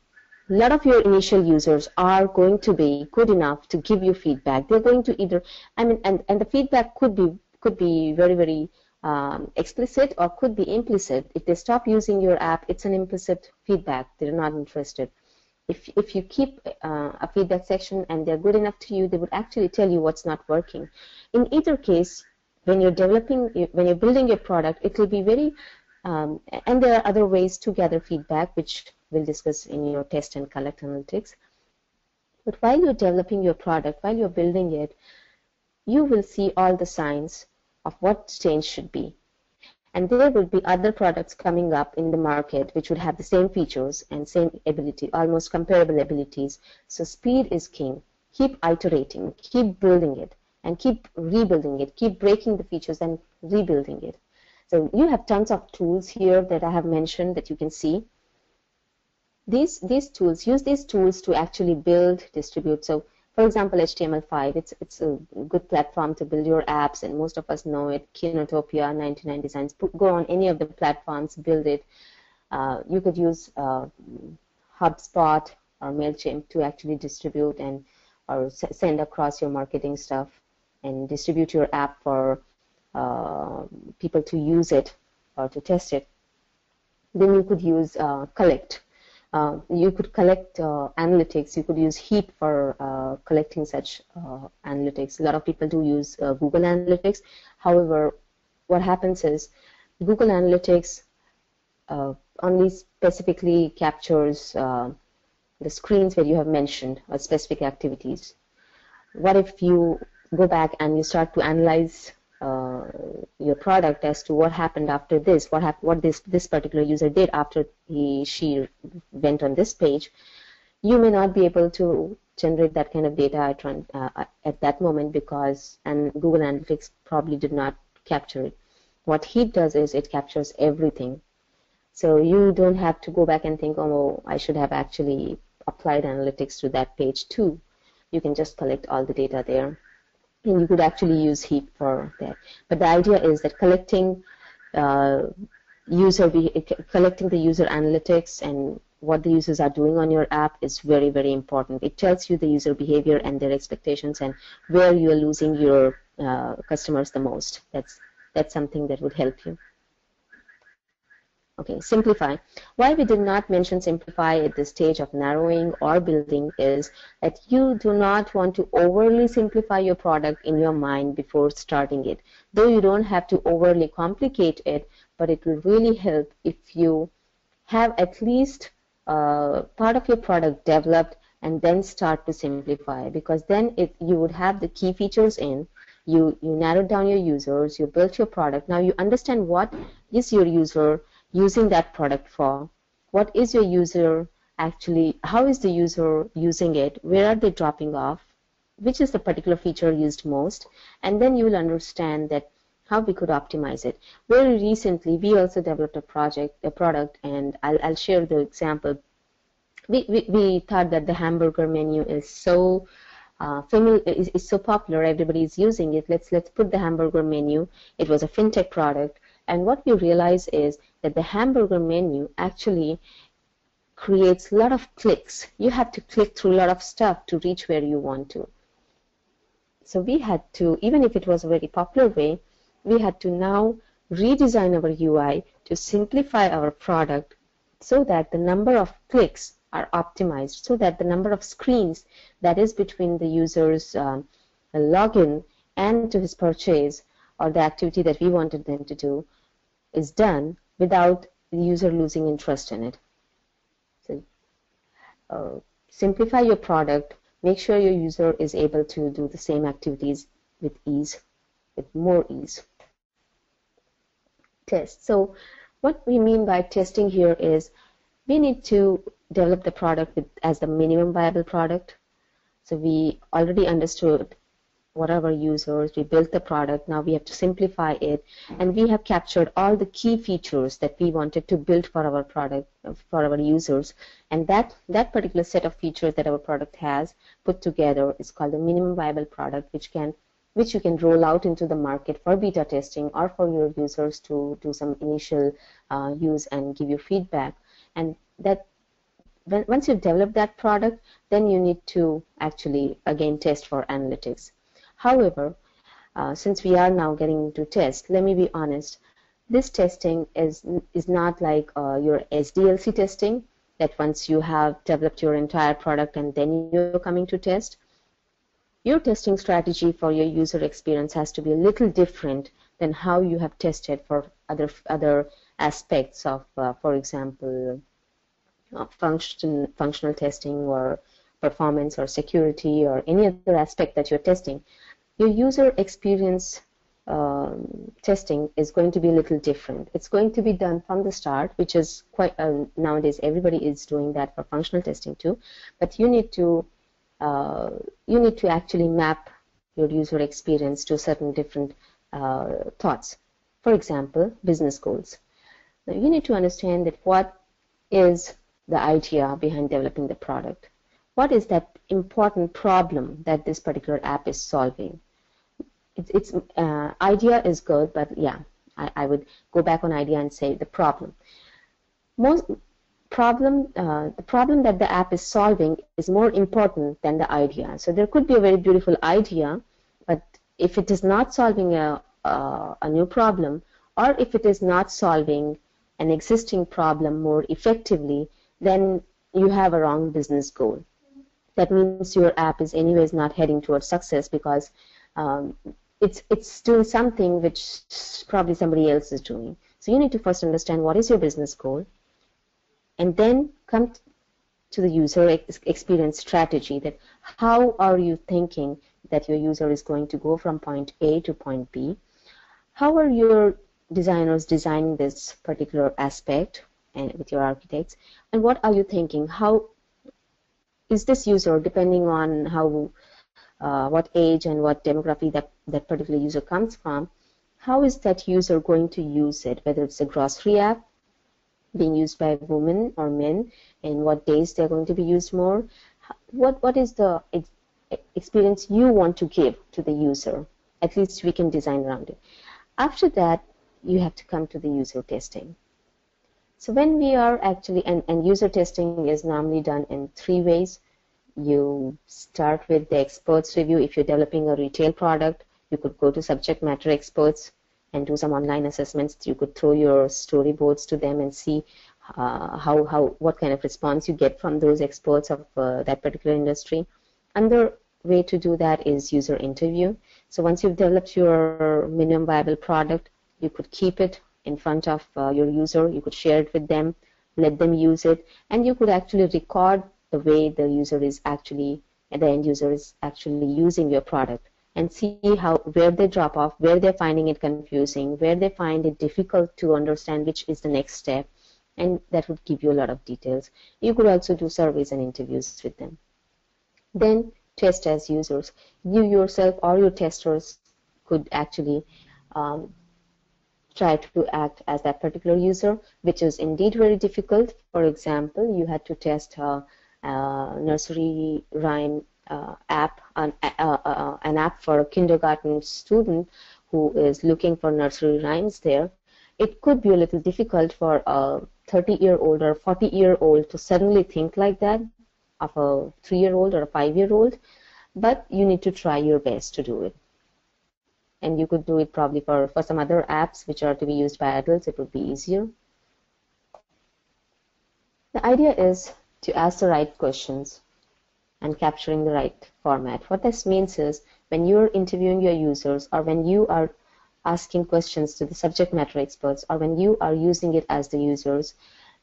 A lot of your initial users are going to be good enough to give you feedback. They're going to either, I mean, and, and the feedback could be could be very very um, explicit or could be implicit. If they stop using your app, it's an implicit feedback. They're not interested. If, if you keep uh, a feedback section and they're good enough to you, they would actually tell you what's not working. In either case, when you're developing, when you're building your product, it will be very, um, and there are other ways to gather feedback, which we'll discuss in your test and collect analytics. But while you're developing your product, while you're building it, you will see all the signs of what change should be. And there will be other products coming up in the market which would have the same features and same ability, almost comparable abilities. So speed is king. Keep iterating, keep building it, and keep rebuilding it, keep breaking the features and rebuilding it. So you have tons of tools here that I have mentioned that you can see. These, these tools, use these tools to actually build, distribute. So for example, HTML5, it's, it's a good platform to build your apps, and most of us know it. Kinetopia, 99 Designs, go on any of the platforms, build it. Uh, you could use uh, HubSpot or MailChimp to actually distribute and or send across your marketing stuff and distribute your app for uh, people to use it or to test it. Then you could use uh, Collect uh, you could collect uh, analytics. You could use Heap for uh, collecting such uh, analytics. A lot of people do use uh, Google Analytics. However, what happens is Google Analytics uh, only specifically captures the screens where you have mentioned or specific activities. What if you go back and you start to analyze uh, your product as to what happened after this, what hap- what this this particular user did after he she went on this page, you may not be able to generate that kind of data at, uh, at that moment because and Google Analytics probably did not capture it. What Heap does is it captures everything. So you don't have to go back and think, oh, I should have actually applied analytics to that page too. You can just collect all the data there you could actually use Heap for that. But the idea is that collecting uh, user collecting the user analytics and what the users are doing on your app is very very important. It tells you the user behavior and their expectations and where you are losing your uh, customers the most. That's that's something that would help you. Okay, simplify. Why we did not mention simplify at the stage of narrowing or building is that you do not want to overly simplify your product in your mind before starting it. Though you don't have to overly complicate it, but it will really help if you have at least uh, part of your product developed and then start to simplify because then it, you would have the key features in you you narrowed down your users you built your product now you understand what is your user using that product for? What is your user actually how is the user using it? Where are they dropping off? Which is the particular feature used most? And then you will understand that how we could optimize it. Very recently we also developed a project a product and I'll, I'll share the example. We, we, we thought that the hamburger menu is so uh, familiar, is, is so popular, everybody is using it. Let's let's put the hamburger menu. It was a fintech product, and what we realize is that the hamburger menu actually creates a lot of clicks. You have to click through a lot of stuff to reach where you want to. So we had to, even if it was a very popular way, we had to now redesign our UI to simplify our product so that the number of clicks are optimized so that the number of screens that is between the user's um, login and to his purchase or the activity that we wanted them to do is done without the user losing interest in it. So, uh, simplify your product, make sure your user is able to do the same activities with ease, with more ease. Test. So what we mean by testing here is we need to develop the product with, as the minimum viable product. So we already understood what are our users, we built the product, now we have to simplify it, and we have captured all the key features that we wanted to build for our product, for our users, and that, that particular set of features that our product has put together is called the minimum viable product, which can which you can roll out into the market for beta testing or for your users to do some initial uh, use and give you feedback. And that once you've developed that product, then you need to actually again test for analytics. However, uh, since we are now getting into test, let me be honest. This testing is is not like uh, your SDLC testing that once you have developed your entire product and then you're coming to test. Your testing strategy for your user experience has to be a little different than how you have tested for other other aspects of, uh, for example, function, functional testing or performance or security or any other aspect that you're testing, your user experience um, testing is going to be a little different. It's going to be done from the start, which is quite uh, nowadays everybody is doing that for functional testing too. But you need to uh, you need to actually map your user experience to certain different uh, thoughts. For example, business goals. Now you need to understand that what is the idea behind developing the product. What is that important problem that this particular app is solving? It's, it's uh, idea is good, but yeah, I, I, would go back on idea and say the problem. Most problem, uh, the problem that the app is solving is more important than the idea. So there could be a very beautiful idea, but if it is not solving a, a, a new problem, or if it is not solving an existing problem more effectively, then you have a wrong business goal. That means your app is anyways not heading towards success because um, it's it's doing something which probably somebody else is doing. So you need to first understand what is your business goal, and then come to the user experience strategy. That how are you thinking that your user is going to go from point A to point B? How are your designers designing this particular aspect? and with your architects and what are you thinking how is this user depending on how uh, what age and what demography that that particular user comes from how is that user going to use it? Whether it's a grocery app being used by women or men and what days they're going to be used more? What what is the ex experience you want to give to the user? At least we can design around it. After that you have to come to the user testing. So when we are actually, and, and user testing is normally done in three ways. You start with the experts review. If you're developing a retail product, you could go to subject matter experts and do some online assessments. You could throw your storyboards to them and see uh, how, how what kind of response you get from those experts of uh, that particular industry. Another way to do that is user interview. So once you've developed your minimum viable product, you could keep it in front of uh, your user. You could share it with them, let them use it, and you could actually record the way the user is actually, the end user is actually using your product and see how where they drop off, where they're finding it confusing, where they find it difficult to understand which is the next step, and that would give you a lot of details. You could also do surveys and interviews with them. Then test as users. You yourself or your testers could actually um, try to act as that particular user, which is indeed very difficult. For example, you had to test a nursery rhyme uh, app, an, uh, uh, an app for a kindergarten student who is looking for nursery rhymes there. It could be a little difficult for a 30-year-old or 40-year-old to suddenly think like that of a three-year-old or a five-year-old, but you need to try your best to do it and you could do it probably for, for some other apps which are to be used by adults, it would be easier. The idea is to ask the right questions and capturing the right format. What this means is when you're interviewing your users or when you are asking questions to the subject matter experts or when you are using it as the users,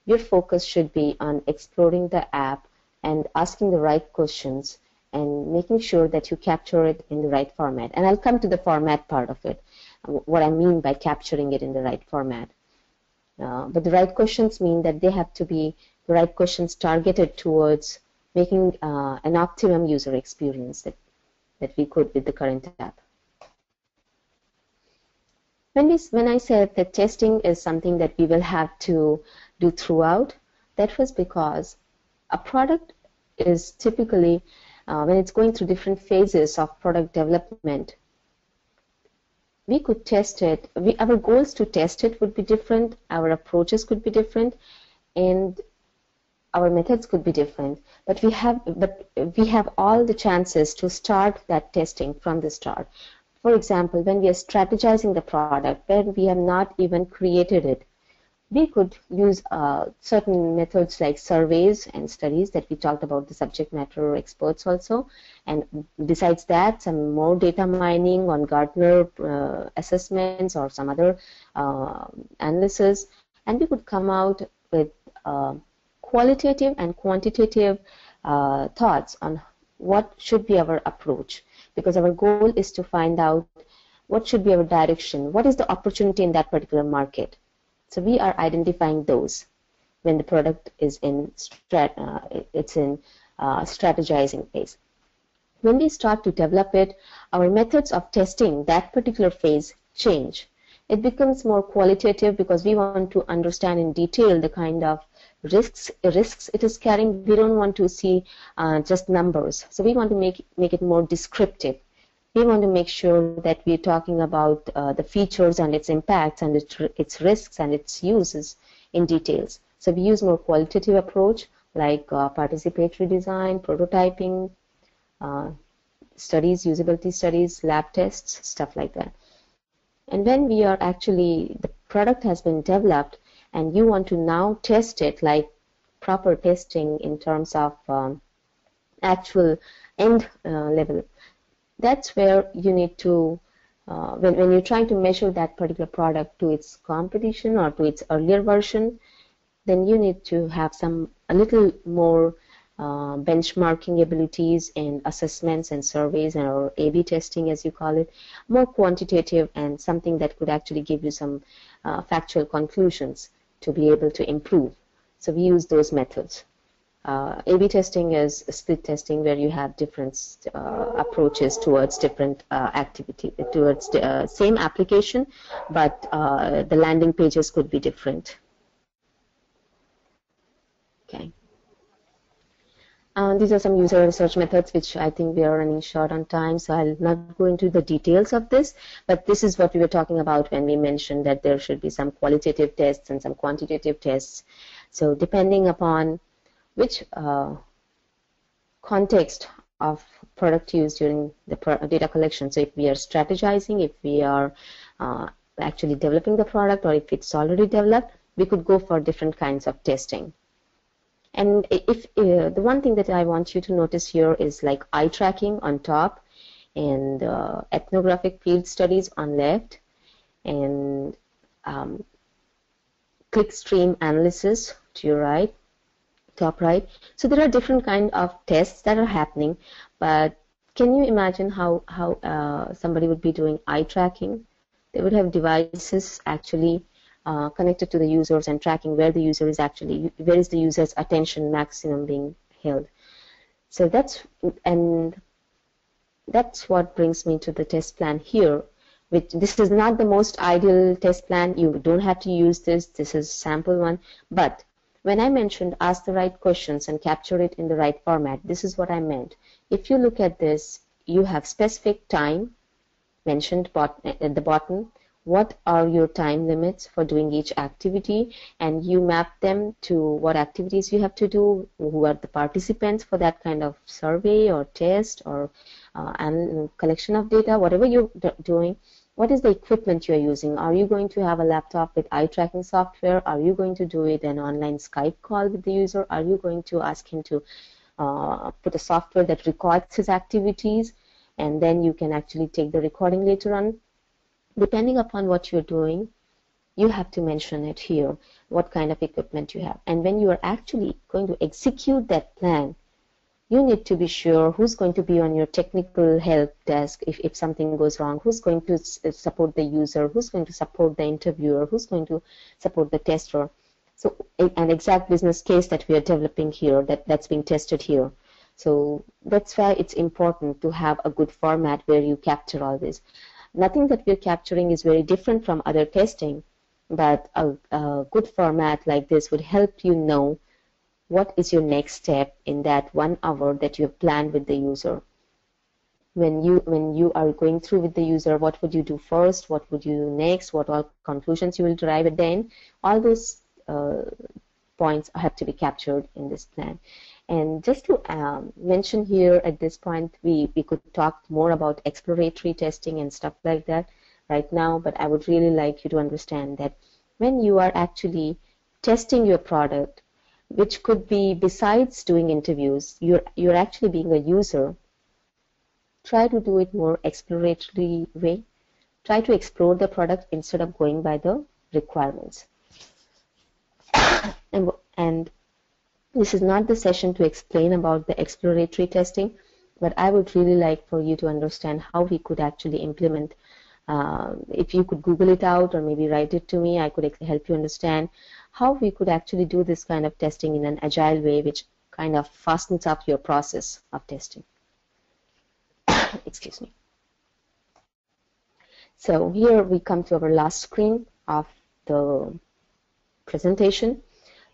your focus should be on exploring the app and asking the right questions and making sure that you capture it in the right format. And I'll come to the format part of it, what I mean by capturing it in the right format. Uh, but the right questions mean that they have to be right questions targeted towards making uh, an optimum user experience that, that we could with the current app. When, we, when I said that testing is something that we will have to do throughout, that was because a product is typically uh, when it's going through different phases of product development, we could test it. We, our goals to test it would be different. Our approaches could be different, and our methods could be different. But we have, but we have all the chances to start that testing from the start. For example, when we are strategizing the product, when we have not even created it, we could use uh, certain methods like surveys and studies that we talked about the subject matter experts also and besides that some more data mining on Gartner uh, assessments or some other uh, analysis and we could come out with uh, qualitative and quantitative uh, thoughts on what should be our approach because our goal is to find out what should be our direction what is the opportunity in that particular market so we are identifying those when the product is in strat, uh, it's in uh, strategizing phase. When we start to develop it, our methods of testing that particular phase change. It becomes more qualitative because we want to understand in detail the kind of risks risks it is carrying. We don't want to see uh, just numbers. So we want to make make it more descriptive we want to make sure that we're talking about uh, the features and its impacts and its, its risks and its uses in details. So we use more qualitative approach like uh, participatory design, prototyping, uh, studies, usability studies, lab tests, stuff like that. And when we are actually, the product has been developed and you want to now test it like proper testing in terms of um, actual end uh, level. That's where you need to uh, when, when you're trying to measure that particular product to its competition or to its earlier version then you need to have some a little more uh, benchmarking abilities and assessments and surveys or A/B testing as you call it, more quantitative and something that could actually give you some uh, factual conclusions to be able to improve. So we use those methods. Uh, A-B testing is split testing where you have different uh, approaches towards different uh, activity, towards the uh, same application, but uh, the landing pages could be different. Okay. These are some user research methods which I think we are running short on time, so I'll not go into the details of this, but this is what we were talking about when we mentioned that there should be some qualitative tests and some quantitative tests. So depending upon which uh, context of product use during the data collection. So if we are strategizing, if we are uh, actually developing the product or if it's already developed, we could go for different kinds of testing. And if uh, the one thing that I want you to notice here is like eye tracking on top and uh, ethnographic field studies on left and um, clickstream analysis to your right, top right. So there are different kind of tests that are happening, but can you imagine how, how uh, somebody would be doing eye tracking? They would have devices actually uh, connected to the users and tracking where the user is actually, where is the user's attention maximum being held. So that's, and that's what brings me to the test plan here. Which, this is not the most ideal test plan. You don't have to use this. This is sample one. But when I mentioned ask the right questions and capture it in the right format, this is what I meant. If you look at this, you have specific time mentioned at the bottom what are your time limits for doing each activity and you map them to what activities you have to do who are the participants for that kind of survey or test or uh, and collection of data whatever you're doing what is the equipment you're using? Are you going to have a laptop with eye tracking software? Are you going to do it an online skype call with the user? Are you going to ask him to uh, put a software that records his activities and then you can actually take the recording later on depending upon what you're doing, you have to mention it here, what kind of equipment you have. And when you are actually going to execute that plan, you need to be sure who's going to be on your technical help desk if, if something goes wrong, who's going to uh, support the user, who's going to support the interviewer, who's going to support the tester. So an exact business case that we are developing here, that, that's being tested here. So that's why it's important to have a good format where you capture all this nothing that we're capturing is very different from other testing, but a, a good format like this would help you know what is your next step in that one hour that you have planned with the user. When you when you are going through with the user, what would you do first? What would you do next? What all conclusions you will derive at the end? All those uh, points have to be captured in this plan. And just to um, mention here at this point, we, we could talk more about exploratory testing and stuff like that right now, but I would really like you to understand that when you are actually testing your product, which could be besides doing interviews, you're, you're actually being a user, try to do it more exploratory way. Try to explore the product instead of going by the requirements. and, and this is not the session to explain about the exploratory testing, but I would really like for you to understand how we could actually implement. Uh, if you could Google it out or maybe write it to me, I could help you understand how we could actually do this kind of testing in an agile way, which kind of fastens up your process of testing. Excuse me. So here we come to our last screen of the presentation,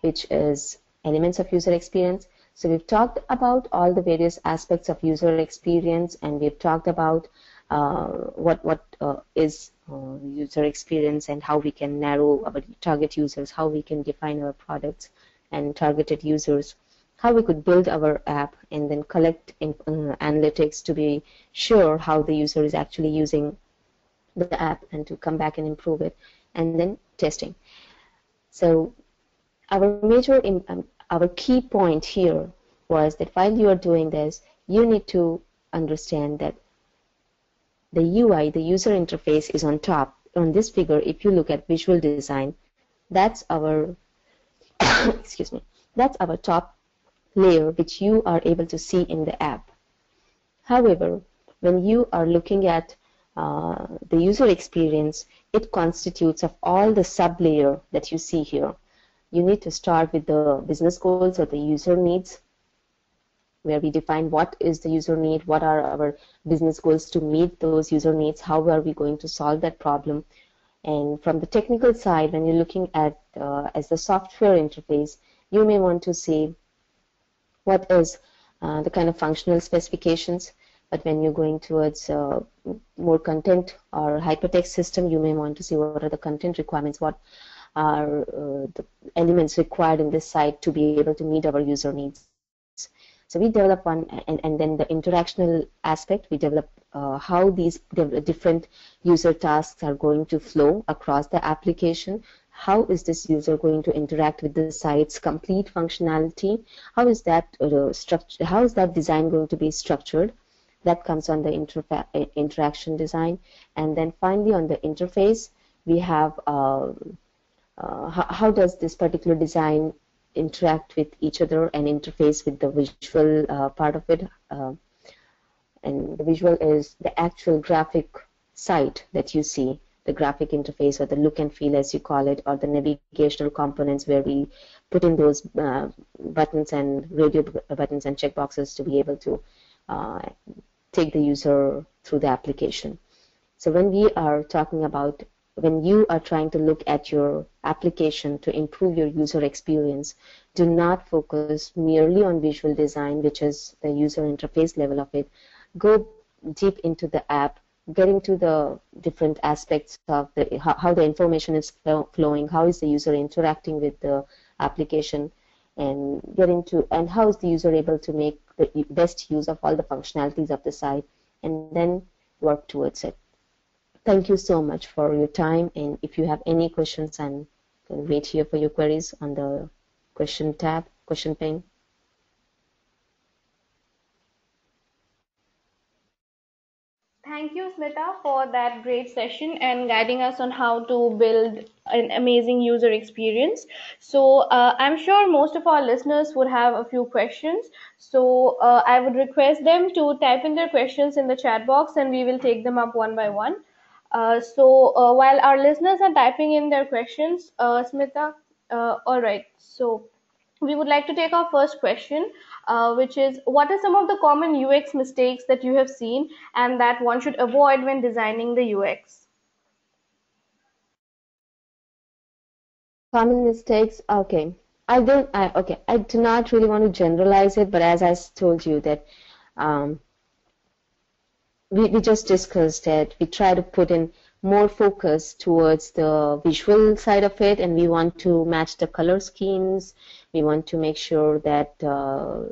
which is elements of user experience. So we've talked about all the various aspects of user experience and we've talked about uh, what, what uh, is uh, user experience and how we can narrow our target users, how we can define our products and targeted users, how we could build our app and then collect uh, analytics to be sure how the user is actually using the app and to come back and improve it, and then testing. So our major um, our key point here was that while you are doing this, you need to understand that the UI, the user interface, is on top. On this figure, if you look at visual design, that's our excuse me, that's our top layer which you are able to see in the app. However, when you are looking at uh, the user experience, it constitutes of all the sub-layer that you see here you need to start with the business goals or the user needs where we define what is the user need, what are our business goals to meet those user needs, how are we going to solve that problem. And from the technical side, when you're looking at uh, as the software interface, you may want to see what is uh, the kind of functional specifications. But when you're going towards uh, more content or hypertext system, you may want to see what are the content requirements, what are uh, the elements required in this site to be able to meet our user needs. So we develop one, and, and then the interactional aspect, we develop uh, how these different user tasks are going to flow across the application. How is this user going to interact with the site's complete functionality? How is that uh, structure? How is that design going to be structured? That comes on the interaction design, and then finally on the interface, we have uh, uh how, how does this particular design interact with each other and interface with the visual uh, part of it. Uh, and the visual is the actual graphic site that you see, the graphic interface or the look and feel as you call it, or the navigational components where we put in those uh, buttons and radio buttons and checkboxes to be able to uh, take the user through the application. So when we are talking about when you are trying to look at your application to improve your user experience, do not focus merely on visual design, which is the user interface level of it. Go deep into the app, get into the different aspects of the, how, how the information is flowing, how is the user interacting with the application, and get into and how is the user able to make the best use of all the functionalities of the site, and then work towards it. Thank you so much for your time. And if you have any questions, I'm going to wait here for your queries on the question tab, question pane. Thank you, Smita, for that great session and guiding us on how to build an amazing user experience. So uh, I'm sure most of our listeners would have a few questions. So uh, I would request them to type in their questions in the chat box and we will take them up one by one. Uh, so uh, while our listeners are typing in their questions, uh, Smita, uh, all right. So we would like to take our first question, uh, which is what are some of the common UX mistakes that you have seen and that one should avoid when designing the UX? Common mistakes. Okay. I don't. I, okay. I do not really want to generalize it, but as I told you that um, we, we just discussed that we try to put in more focus towards the visual side of it and we want to match the color schemes. We want to make sure that uh,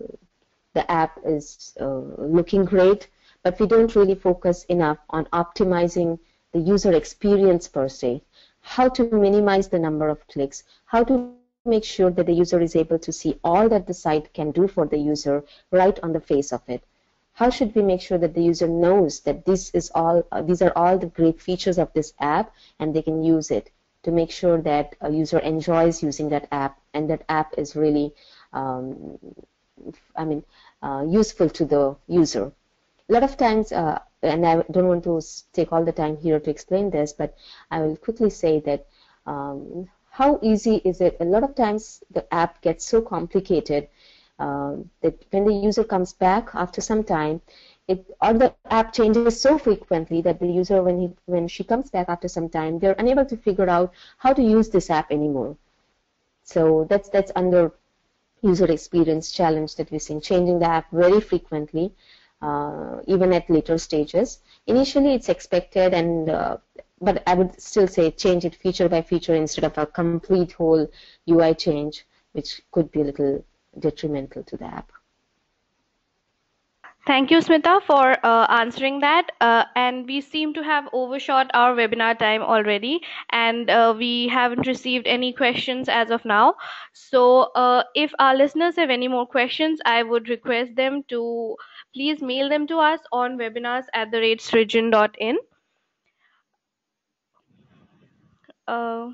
the app is uh, looking great but we don't really focus enough on optimizing the user experience per se. How to minimize the number of clicks how to make sure that the user is able to see all that the site can do for the user right on the face of it how should we make sure that the user knows that this is all uh, these are all the great features of this app and they can use it to make sure that a user enjoys using that app and that app is really um, I mean uh, useful to the user. A lot of times uh, and I don't want to take all the time here to explain this but I will quickly say that um, how easy is it? A lot of times the app gets so complicated that when the user comes back after some time, it or the app changes so frequently that the user, when he when she comes back after some time, they're unable to figure out how to use this app anymore. So that's that's under user experience challenge that we're seeing, changing the app very frequently, uh, even at later stages. Initially, it's expected, and uh, but I would still say change it feature by feature instead of a complete whole UI change, which could be a little detrimental to the app. Thank you, Smita, for uh, answering that. Uh, and we seem to have overshot our webinar time already, and uh, we haven't received any questions as of now. So, uh, if our listeners have any more questions, I would request them to please mail them to us on webinars at the. Uh,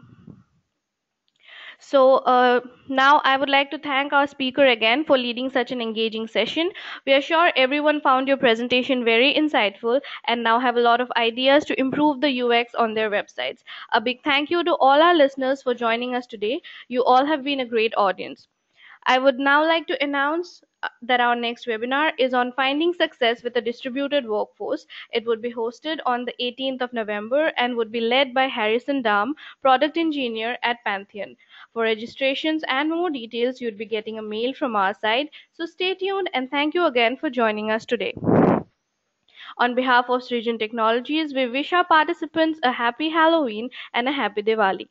so uh, now I would like to thank our speaker again for leading such an engaging session. We are sure everyone found your presentation very insightful and now have a lot of ideas to improve the UX on their websites. A big thank you to all our listeners for joining us today. You all have been a great audience. I would now like to announce Uh, that our next webinar is on finding success with a distributed workforce. It would be hosted on the 18th of November and would be led by Harrison Dam, product engineer at Pantheon. For registrations and more details, you'd be getting a mail from our side. So stay tuned and thank you again for joining us today. On behalf of Srijan Technologies, we wish our participants a happy Halloween and a happy Diwali.